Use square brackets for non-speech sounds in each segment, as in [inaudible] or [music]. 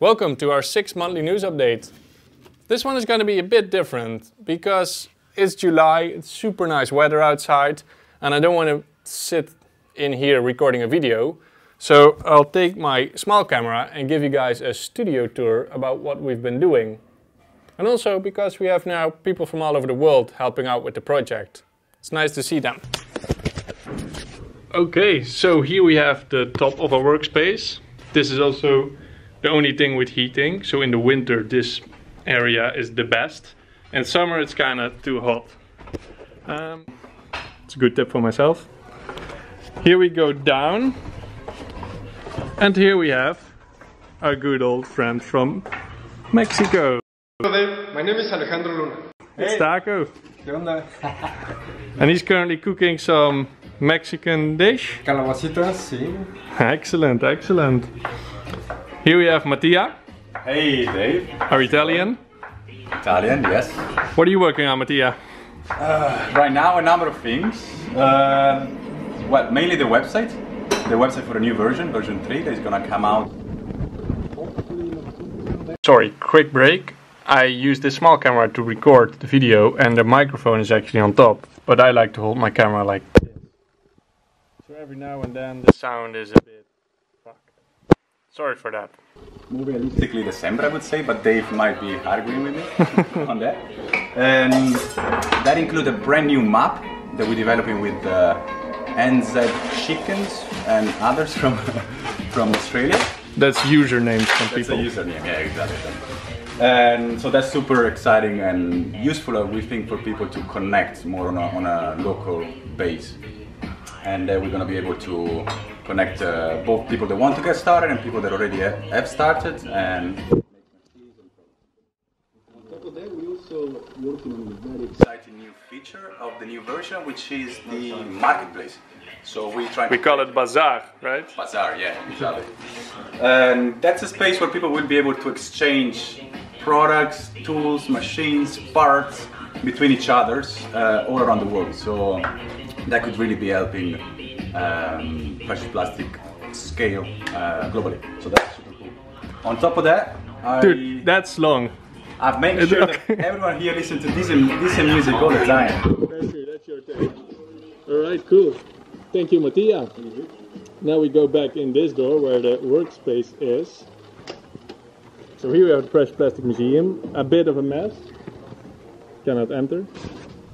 Welcome to our six monthly news update. This one is going to be a bit different because it's July, it's super nice weather outside, and I don't want to sit in here recording a video. So I'll take my small camera and give you guys a studio tour about what we've been doing. And also because we have now people from all over the world helping out with the project. It's nice to see them. Okay, so here we have the top of our workspace. This is also the only thing with heating. So in the winter this area is the best. And summer it's kind of too hot. Um, it's a good tip for myself. Here we go down. And here we have our good old friend from Mexico. Hello, my name is Alejandro Luna. It's Taco. [laughs] and he's currently cooking some Mexican dish. Calabacitas, sí. Excellent, excellent. Here we have Mattia, Hey Dave. our Italian. Italian, yes. What are you working on, Mattia? Uh, right now, a number of things. Uh, well, mainly the website. The website for the new version, version 3, that is gonna come out. Sorry, quick break. I use this small camera to record the video and the microphone is actually on top, but I like to hold my camera like this. So every now and then the sound is a bit fucked. Sorry for that. More realistically December, I would say, but Dave might be arguing with me [laughs] on that. And that includes a brand new map that we're developing with uh, NZ Chickens and others from [laughs] from Australia. That's usernames from people. That's a username, yeah, exactly. And so that's super exciting and useful, uh, we think, for people to connect more on a, on a local base. And uh, we're going to be able to connect uh, both people that want to get started and people that already have, have started. And on top of that, we're also working on a very exciting new feature of the new version, which is the marketplace. So we try. We call it bazaar, right? Bazaar, yeah, exactly. And that's a space where people will be able to exchange products, tools, machines, parts between each others uh, all around the world. So that could really be helping um, precious plastic scale uh, globally. So that's super cool. On top of that, I, Dude, that's long. I've made sure okay? that everyone here listens to this, this music all the time. That's your, that's your take. Alright, cool. Thank you, Mattia. Now we go back in this door where the workspace is. So here we have the Precious Plastic Museum. A bit of a mess. Cannot enter.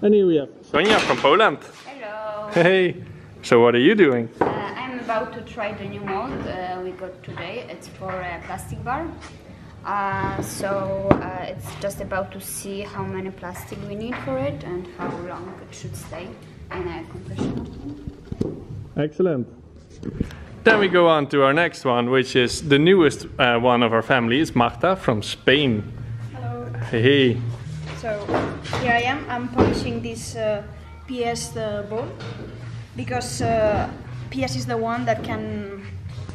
And here we have Sonja from Poland. Hello. Hey. So what are you doing? Uh, I'm about to try the new mold uh, we got today. It's for a plastic bar. Uh, so uh, it's just about to see how many plastic we need for it and how long it should stay in a compression. Excellent. Then we go on to our next one, which is the newest uh, one of our family. It's Marta from Spain. Hello. Hey. So here I am. I'm polishing this uh, PS uh, bowl because uh, PS is the one that can,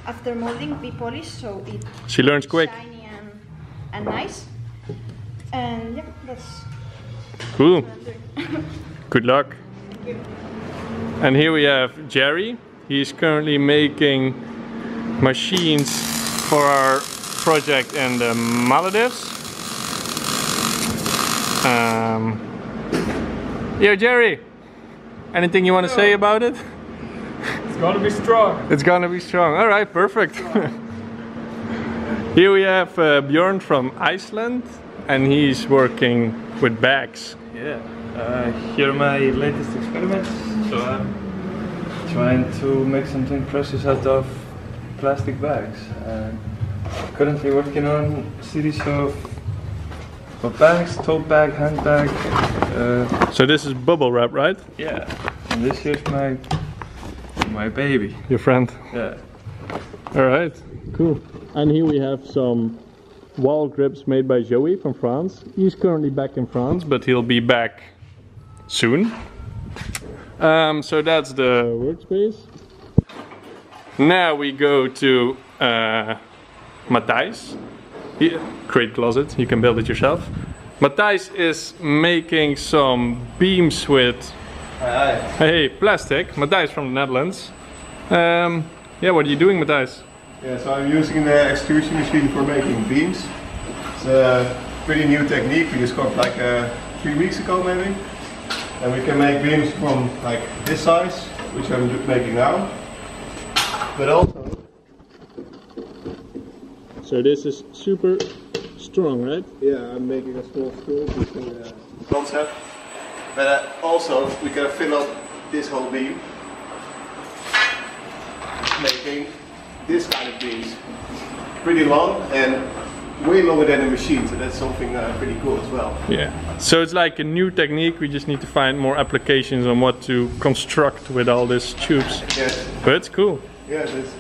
after molding, be polished, so it She learns quick. shiny and, and nice. And yeah, that's Cool. what I'm doing. [laughs] Good luck. And here we have Jerry. He's currently making machines for our project in the Maldives. Um, yo, Jerry. Anything you want to say about it? It's gonna be strong. It's gonna be strong. All right, perfect. Here we have uh, Bjorn from Iceland, and he's working with bags. Yeah, uh, here are my latest experiments. So I'm trying to make something precious out of plastic bags. Uh, currently working on a series of, of bags, tote bag, handbag. Uh, So this is bubble wrap, right? yeah, and this here's my my baby. Your friend. Yeah. All right, cool. And here we have some wall grips made by Joey from France. He's currently back in France, but he'll be back soon. Um, so that's the workspace. Now we go to uh, Matthijs. Great closet, you can build it yourself. Matthijs is making some beams with hey plastic. Matthijs from the Netherlands. Um, yeah, what are you doing, Matthijs? Yeah, so I'm using the extrusion machine for making beams. It's a pretty new technique we discovered like uh, three weeks ago maybe. And we can make beams from like this size, which I'm making now. But also, So this is super strong, right? yeah, I'm making a small stool using the concept. But uh, also, we can fill up this whole beam, making this kind of beams. Pretty long and way longer than a machine, so that's something uh, pretty cool as well. Yeah. So it's like a new technique. We just need to find more applications on what to construct with all these tubes. Yes, But it's cool. yes, it's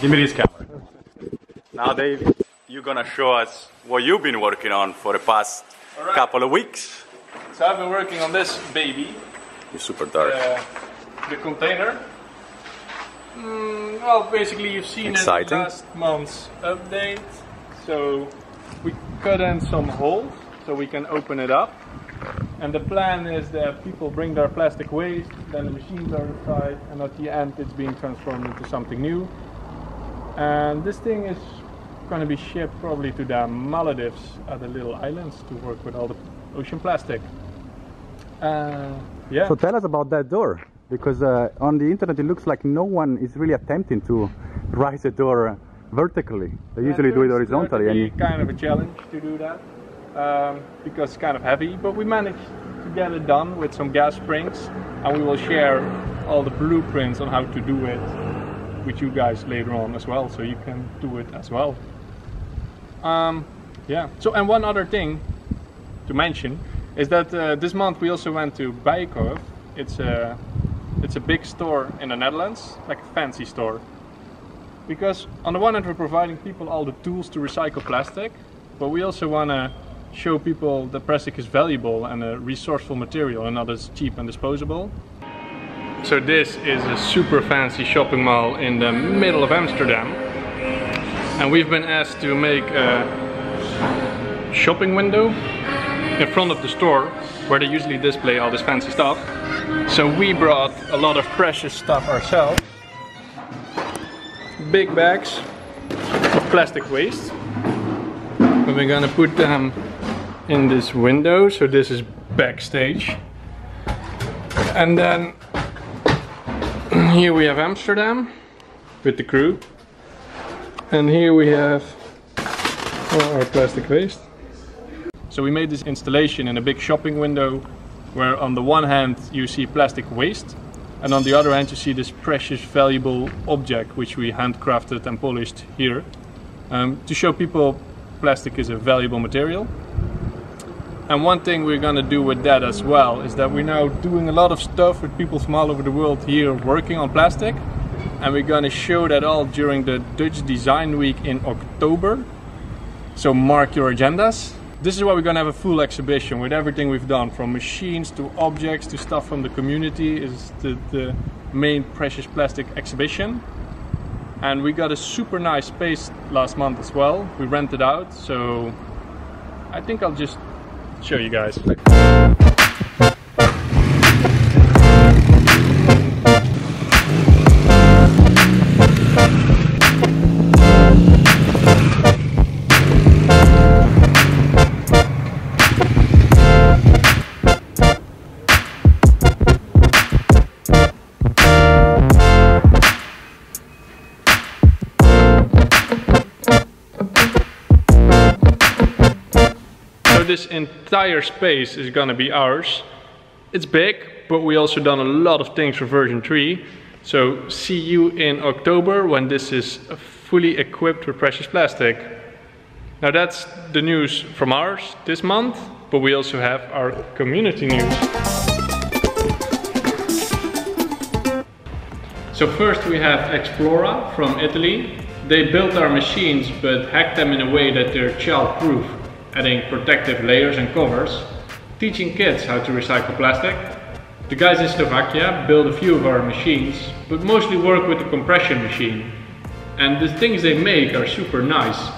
Give me this camera. Now, Dave, you're gonna show us what you've been working on for the past Alright. couple of weeks. So I've been working on this baby, You're super dark. uh, the container. Mm, well, basically you've seen Exciting. it last month's update. So we cut in some holes so we can open it up. And the plan is that people bring their plastic waste, then the machines are inside, and at the end it's being transformed into something new. And this thing is going to be shipped probably to the Maldives, other little islands, to work with all the ocean plastic. Uh, yeah. So tell us about that door, because uh, on the internet it looks like no one is really attempting to [laughs] rise a door vertically. They usually do it turns out to horizontally. And be kind of a challenge to do that um, because it's kind of heavy, but we managed to get it done with some gas springs, and we will share all the blueprints on how to do it with you guys later on as well, so you can do it as well. Um, yeah. So, and one other thing to mention is that uh, this month we also went to Bijenkorf. It's a it's a big store in the Netherlands, like a fancy store. Because on the one hand we're providing people all the tools to recycle plastic, but we also want to show people that plastic is valuable and a resourceful material and not as cheap and disposable. So this is a super fancy shopping mall in the middle of Amsterdam. And we've been asked to make a shopping window in front of the store where they usually display all this fancy stuff. So we brought a lot of precious stuff ourselves. Big bags of plastic waste. And we're gonna put them in this window. So this is backstage. And then [clears throat] here we have Amsterdam with the crew. And here we have our plastic waste. So we made this installation in a big shopping window where on the one hand you see plastic waste and on the other hand you see this precious valuable object which we handcrafted and polished here um, to show people plastic is a valuable material. And one thing we're gonna do with that as well is that we're now doing a lot of stuff with people from all over the world here working on plastic and we're gonna show that all during the Dutch Design Week in October. So mark your agendas. This is why we're gonna have a full exhibition with everything we've done, from machines to objects to stuff from the community. Is the, the main precious plastic exhibition. And we got a super nice space last month as well. We rented out, so I think I'll just show you guys. This entire space is gonna be ours. It's big, but we also done a lot of things for version 3. So see you in October when this is fully equipped with precious plastic. Now that's the news from ours this month, but we also have our community news. So first we have Explora from Italy. They built our machines but hacked them in a way that they're child-proof, adding protective layers and covers, teaching kids how to recycle plastic. The guys in Slovakia build a few of our machines, but mostly work with the compression machine. And the things they make are super nice.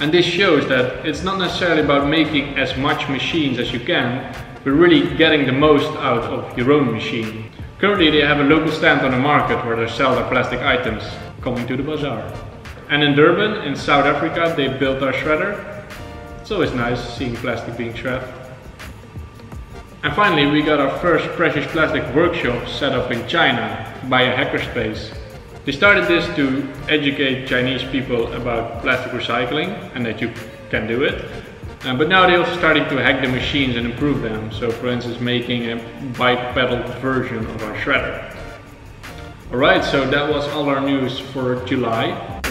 And this shows that it's not necessarily about making as much machines as you can, but really getting the most out of your own machine. Currently they have a local stand on the market where they sell their plastic items, coming to the bazaar. And in Durban, in South Africa, they built our shredder. It's always nice seeing plastic being shredded. And finally, we got our first precious plastic workshop set up in China by a hackerspace. They started this to educate Chinese people about plastic recycling and that you can do it. Uh, but now they're also starting to hack the machines and improve them. So for instance, making a bipedal version of our shredder. Alright, so that was all our news for July.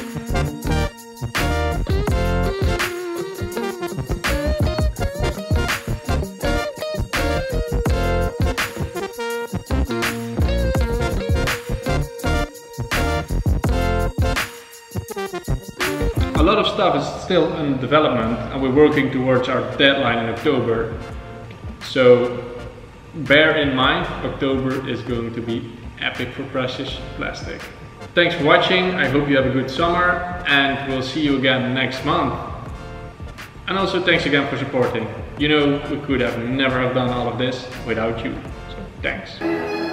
A lot of stuff is still in development and we're working towards our deadline in October. So bear in mind, October is going to be epic for Precious Plastic. Thanks for watching, I hope you have a good summer and we'll see you again next month. And also thanks again for supporting. You know, we could have never have done all of this without you. So thanks.